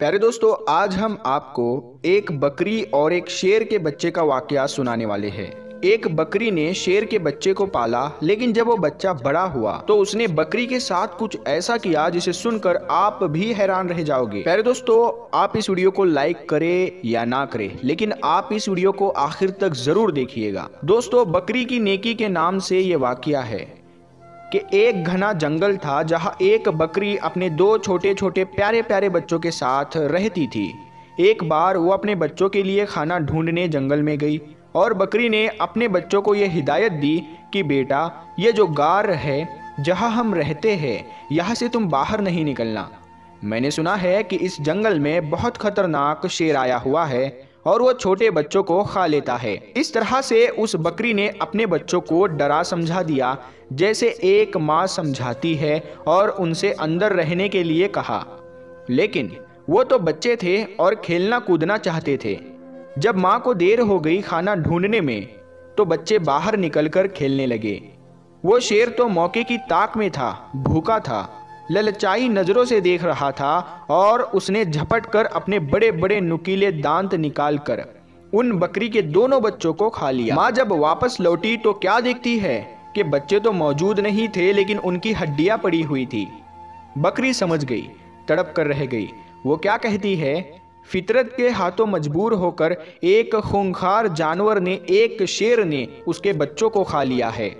प्यारे दोस्तों, आज हम आपको एक बकरी और एक शेर के बच्चे का वाकया सुनाने वाले हैं। एक बकरी ने शेर के बच्चे को पाला, लेकिन जब वो बच्चा बड़ा हुआ तो उसने बकरी के साथ कुछ ऐसा किया जिसे सुनकर आप भी हैरान रह जाओगे। प्यारे दोस्तों, आप इस वीडियो को लाइक करें या ना करें, लेकिन आप इस वीडियो को आखिर तक ज़रूर देखिएगा। दोस्तों, बकरी की नेकी के नाम से ये वाकया है। कि एक घना जंगल था जहाँ एक बकरी अपने दो छोटे छोटे प्यारे प्यारे बच्चों के साथ रहती थी। एक बार वो अपने बच्चों के लिए खाना ढूँढने जंगल में गई और बकरी ने अपने बच्चों को यह हिदायत दी कि, बेटा, ये जो गार है, जहाँ हम रहते हैं, यहाँ से तुम बाहर नहीं निकलना। मैंने सुना है कि इस जंगल में बहुत खतरनाक शेर आया हुआ है। और वो छोटे बच्चों को खा लेता है। इस तरह से उस बकरी ने अपने बच्चों को डरा समझा दिया, जैसे एक माँ समझाती है और उनसे अंदर रहने के लिए कहा। लेकिन वो तो बच्चे थे और खेलना कूदना चाहते थे। जब माँ को देर हो गई खाना ढूँढने में तो बच्चे बाहर निकलकर खेलने लगे। वो शेर तो मौके की ताक में था, भूखा था। ललचाई नज़रों से देख रहा था और उसने झपट कर अपने बड़े बड़े नुकीले दांत निकाल कर उन बकरी के दोनों बच्चों को खा लिया। माँ जब वापस लौटी तो क्या देखती है कि बच्चे तो मौजूद नहीं थे, लेकिन उनकी हड्डियाँ पड़ी हुई थी। बकरी समझ गई, तड़प कर रह गई। वो क्या कहती है? फितरत के हाथों मजबूर होकर एक खूंखार जानवर ने, एक शेर ने उसके बच्चों को खा लिया है।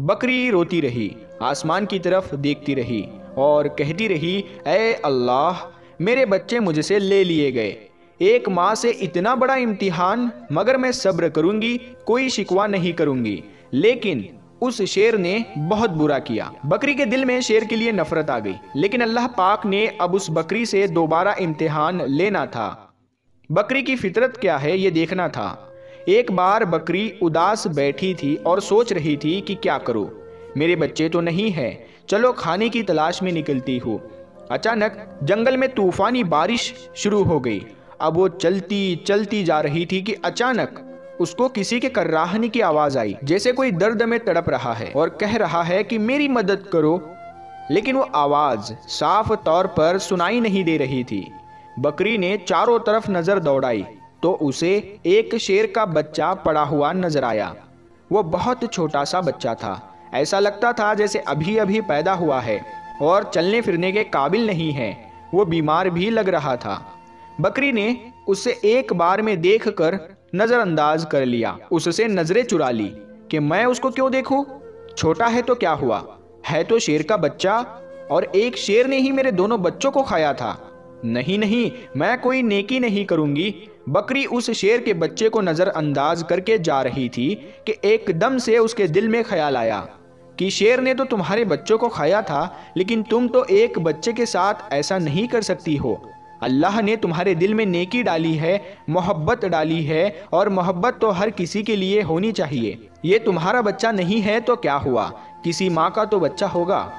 बकरी रोती रही, आसमान की तरफ़ देखती रही। और कहती रही ए अल्लाह, मेरे बच्चे मुझसे ले लिए गए। एक माँ से इतना बड़ा इम्तिहान, मगर मैं सब्र करूँगी, कोई शिकवा नहीं करूँगी। लेकिन उस शेर ने बहुत बुरा किया। बकरी के दिल में शेर के लिए नफरत आ गई। लेकिन अल्लाह पाक ने अब उस बकरी से दोबारा इम्तिहान लेना था। बकरी की फितरत क्या है, ये देखना था। एक बार बकरी उदास बैठी थी और सोच रही थी कि क्या करो। मेरे बच्चे तो नहीं है। चलो खाने की तलाश में निकलती हूँ। अचानक जंगल में तूफानी बारिश शुरू हो गई। अब वो चलती चलती जा रही थी कि अचानक उसको किसी के कर्राहने की आवाज़ आई, जैसे कोई दर्द में तड़प रहा है और कह रहा है कि मेरी मदद करो। लेकिन वो आवाज़ साफ़ तौर पर सुनाई नहीं दे रही थी। बकरी ने चारों तरफ़ नज़र दौड़ाई तो उसे एक शेर का बच्चा पड़ा हुआ नज़र आया। वो बहुत छोटा सा बच्चा था। ऐसा लगता था जैसे अभी अभी पैदा हुआ है और चलने फिरने के काबिल नहीं है। वो बीमार भी लग रहा था। बकरी ने उसे एक बार में देखकर नज़रअंदाज कर लिया। उससे नज़रें चुरा ली कि मैं उसको क्यों देखूँ? छोटा है तो क्या हुआ? है तो शेर का बच्चा और एक शेर ने ही मेरे दोनों बच्चों को खाया था। नहीं नहीं, मैं कोई नेकी नहीं करूँगी। बकरी उस शेर के बच्चे को नज़रअंदाज करके जा रही थी कि एकदम से उसके दिल में ख्याल आया। कि शेर ने तो तुम्हारे बच्चों को खाया था, लेकिन तुम तो एक बच्चे के साथ ऐसा नहीं कर सकती हो। अल्लाह ने तुम्हारे दिल में नेकी डाली है, मोहब्बत डाली है, और मोहब्बत तो हर किसी के लिए होनी चाहिए। ये तुम्हारा बच्चा नहीं है तो क्या हुआ? किसी माँ का तो बच्चा होगा।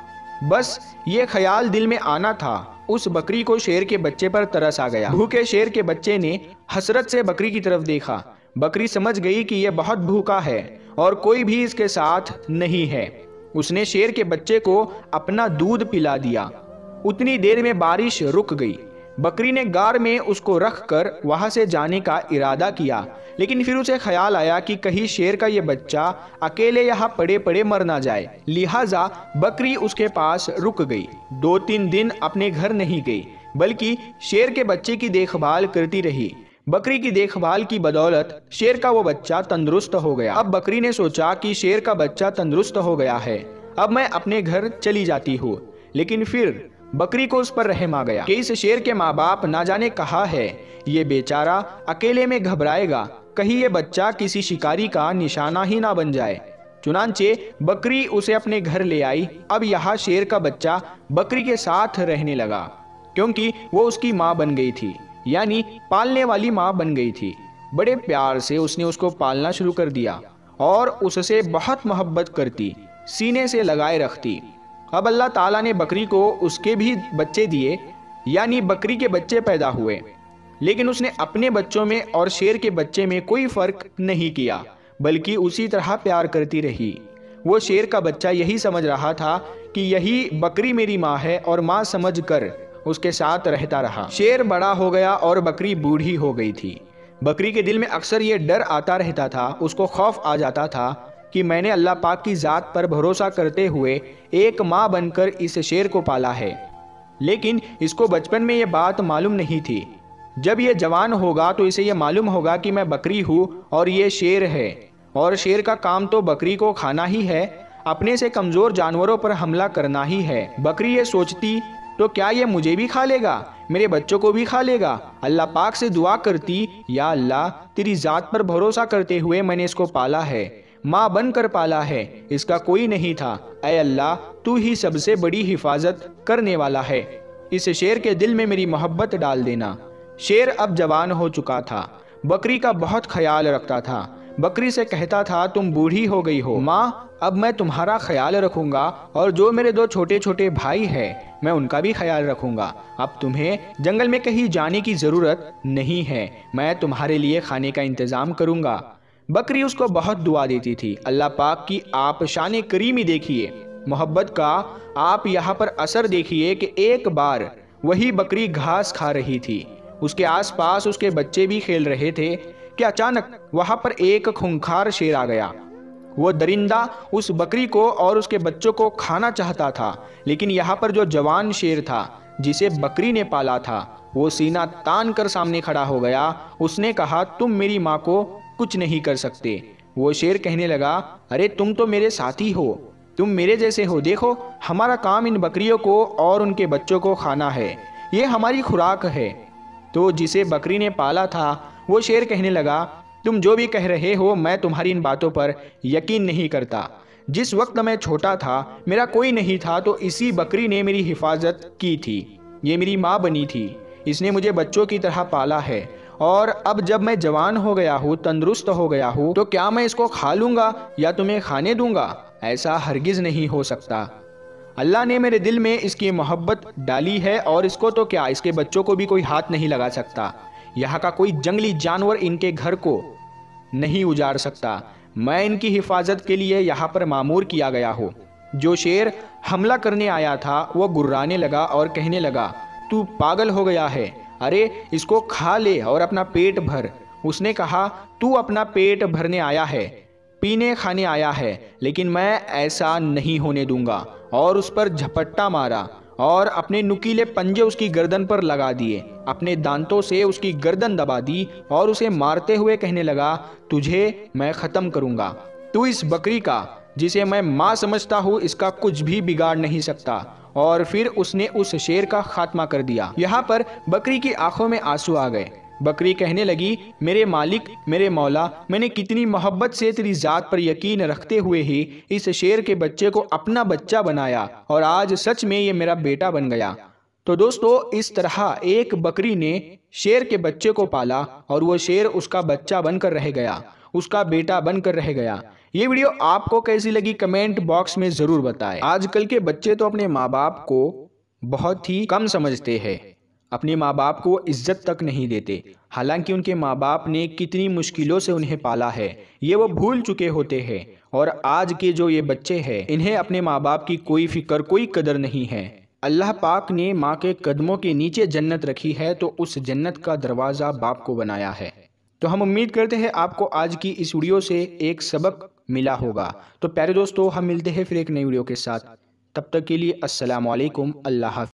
बस ये ख्याल दिल में आना था। उस बकरी को शेर के बच्चे पर तरस आ गया। भूखे शेर के बच्चे ने हसरत से बकरी की तरफ़ देखा। बकरी समझ गई कि यह बहुत भूखा है, और कोई भी इसके साथ नहीं है। उसने शेर के बच्चे को अपना दूध पिला दिया। उतनी देर में बारिश रुक गई। बकरी ने गार में उसको रख कर वहाँ से जाने का इरादा किया। लेकिन फिर उसे ख्याल आया कि कहीं शेर का ये बच्चा अकेले यहाँ पड़े पड़े मर ना जाए। लिहाजा बकरी उसके पास रुक गई। दो तीन दिन अपने घर नहीं गई, बल्कि शेर के बच्चे की देखभाल करती रही। बकरी की देखभाल की बदौलत शेर का वो बच्चा तंदुरुस्त हो गया। अब बकरी ने सोचा कि शेर का बच्चा तंदुरुस्त हो गया है। अब मैं अपने घर चली जाती हूँ। लेकिन फिर बकरी को उस पर रहम आ गया। कि इस शेर के माँ बाप ना जाने कहा है। ये बेचारा अकेले में घबराएगा। कहीं ये बच्चा किसी शिकारी का निशाना ही ना बन जाए। चुनाचे बकरी उसे अपने घर ले आई। अब यहाँ शेर का बच्चा बकरी के साथ रहने लगा, क्योंकि वो उसकी माँ बन गई थी। यानी पालने वाली माँ बन गई थी। बड़े प्यार से उसने उसको पालना शुरू कर दिया और उससे बहुत मोहब्बत करती, सीने से लगाए रखती। अब अल्लाह ताला ने बकरी को उसके भी बच्चे दिए, यानी बकरी के बच्चे पैदा हुए। लेकिन उसने अपने बच्चों में और शेर के बच्चे में कोई फ़र्क नहीं किया, बल्कि उसी तरह प्यार करती रही। वो शेर का बच्चा यही समझ रहा था कि यही बकरी मेरी माँ है और माँ समझ कर उसके साथ रहता रहा। शेर बड़ा हो गया और बकरी बूढ़ी हो गई थी। बकरी के दिल में अक्सर ये डर आता रहता था, उसको खौफ आ जाता था कि मैंने अल्लाह पाक की ज़ात पर भरोसा करते हुए एक माँ बनकर इस शेर को पाला है। लेकिन इसको बचपन में ये बात मालूम नहीं थी। जब ये जवान होगा तो इसे ये मालूम होगा कि मैं बकरी हूँ और ये शेर है। और शेर का काम तो बकरी को खाना ही है, अपने से कमज़ोर जानवरों पर हमला करना ही है। बकरी ये सोचती तो क्या ये मुझे भी खा लेगा? मेरे बच्चों को भी खा लेगा? अल्लाह पाक से दुआ करती, या अल्लाह, तेरी ज़ात पर भरोसा करते हुए मैंने इसको पाला है। माँ बनकर पाला है। इसका कोई नहीं था। अय अल्लाह, तू ही सबसे बड़ी हिफाजत करने वाला है। इस शेर के दिल में मेरी मोहब्बत डाल देना। शेर अब जवान हो चुका था। बकरी का बहुत ख्याल रखता था। बकरी से कहता था, तुम बूढ़ी हो गई हो। माँ, अब मैं तुम्हारा ख्याल रखूँगा और जो मेरे दो छोटे छोटे भाई हैं मैं उनका भी ख्याल रखूँगा। अब तुम्हें जंगल में कहीं जाने की ज़रूरत नहीं है। मैं तुम्हारे लिए खाने का इंतज़ाम करूँगा। बकरी उसको बहुत दुआ देती थी। अल्लाह पाक की आप शान करीमी देखिए। मोहब्बत का आप यहाँ पर असर देखिए कि एक बार वही बकरी घास खा रही थी। उसके आसपास उसके बच्चे भी खेल रहे थे कि अचानक वहाँ पर एक खूंखार शेर आ गया। वो दरिंदा उस बकरी को और उसके बच्चों को खाना चाहता था, लेकिन यहाँ पर जो जवान शेर था, जिसे बकरी ने पाला था, वो सीना तान कर सामने खड़ा हो गया। उसने कहा, तुम मेरी माँ को कुछ नहीं कर सकते। वो शेर कहने लगा, अरे, तुम तो मेरे साथी हो। तुम मेरे जैसे हो। देखो, हमारा काम इन बकरियों को और उनके बच्चों को खाना है। ये हमारी खुराक है। तो जिसे बकरी ने पाला था, वो शेर कहने लगा तुम जो भी कह रहे हो, मैं तुम्हारी इन बातों पर यकीन नहीं करता। जिस वक्त मैं छोटा था, मेरा कोई नहीं था तो इसी बकरी ने मेरी हिफाजत की थी। ये मेरी माँ बनी थी। इसने मुझे बच्चों की तरह पाला है। और अब जब मैं जवान हो गया हूँ, तंदुरुस्त हो गया हूँ तो क्या मैं इसको खा लूँगा या तुम्हें खाने दूँगा? ऐसा हरगिज़ नहीं हो सकता। अल्लाह ने मेरे दिल में इसकी मोहब्बत डाली है और इसको तो क्या इसके बच्चों को भी कोई हाथ नहीं लगा सकता? यहाँ का कोई जंगली जानवर इनके घर को नहीं उजाड़ सकता। मैं इनकी हिफाजत के लिए यहाँ पर मामूर किया गया हूँ। जो शेर हमला करने आया था वो गुर्राने लगा और कहने लगा, तू पागल हो गया है। अरे, इसको खा ले और अपना पेट भर। उसने कहा, तू अपना पेट भरने आया है, पीने खाने आया है, लेकिन मैं ऐसा नहीं होने दूँगा। और उस पर झपट्टा मारा। और अपने नुकीले पंजे उसकी गर्दन पर लगा दिए। अपने दांतों से उसकी गर्दन दबा दी और उसे मारते हुए कहने लगा, तुझे मैं ख़त्म करूँगा। तू इस बकरी का, जिसे मैं माँ समझता हूँ, इसका कुछ भी बिगाड़ नहीं सकता। और फिर उसने उस शेर का खात्मा कर दिया। यहाँ पर बकरी की आँखों में आँसू आ गए। बकरी कहने लगी, मेरे मालिक, मेरे मौला, मैंने कितनी मोहब्बत से तेरी ज़ात पर यकीन रखते हुए ही इस शेर के बच्चे को अपना बच्चा बनाया और आज सच में ये मेरा बेटा बन गया। तो दोस्तों, इस तरह एक बकरी ने शेर के बच्चे को पाला और वो शेर उसका बच्चा बनकर रह गया, उसका बेटा बनकर रह गया। ये वीडियो आपको कैसी लगी कमेंट बॉक्स में ज़रूर बताएँ। आजकल के बच्चे तो अपने माँ बाप को बहुत ही कम समझते हैं। अपने माँ बाप को इज़्ज़त तक नहीं देते। हालाँकि उनके माँ बाप ने कितनी मुश्किलों से उन्हें पाला है, ये वो भूल चुके होते हैं। और आज के जो ये बच्चे हैं, इन्हें अपने माँ बाप की कोई फ़िक्र, कोई कदर नहीं है। अल्लाह पाक ने माँ के कदमों के नीचे जन्नत रखी है तो उस जन्नत का दरवाज़ा बाप को बनाया है। तो हम उम्मीद करते हैं आपको आज की इस वीडियो से एक सबक मिला होगा। तो प्यारे दोस्तों, हम मिलते हैं फिर एक नई वीडियो के साथ। तब तक के लिए वालेकुम अल्लाह